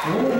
Oh.